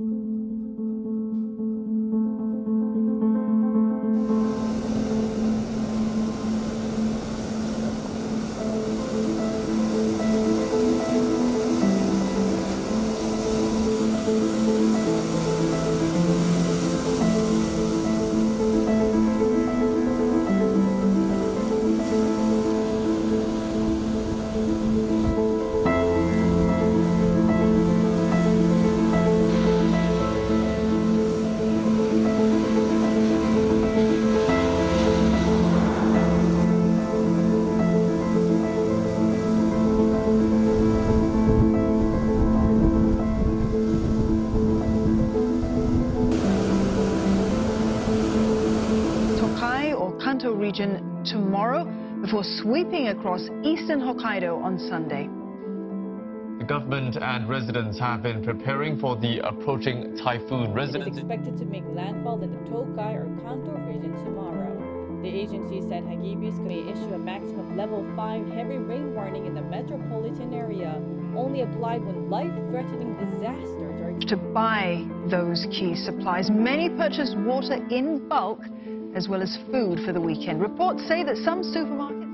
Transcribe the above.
Mm-hmm. Tokai or Kanto region tomorrow before sweeping across eastern Hokkaido on Sunday. The government and residents have been preparing for the approaching typhoon. It is Residents expected to make landfall in the Tokai or Kanto region tomorrow. The agency said Hagibis may issue a maximum level 5 heavy rain warning in the metropolitan area, only applied when life-threatening disasters are To buy those key supplies, many purchased water in bulk as well as food for the weekend. Reports say that some supermarkets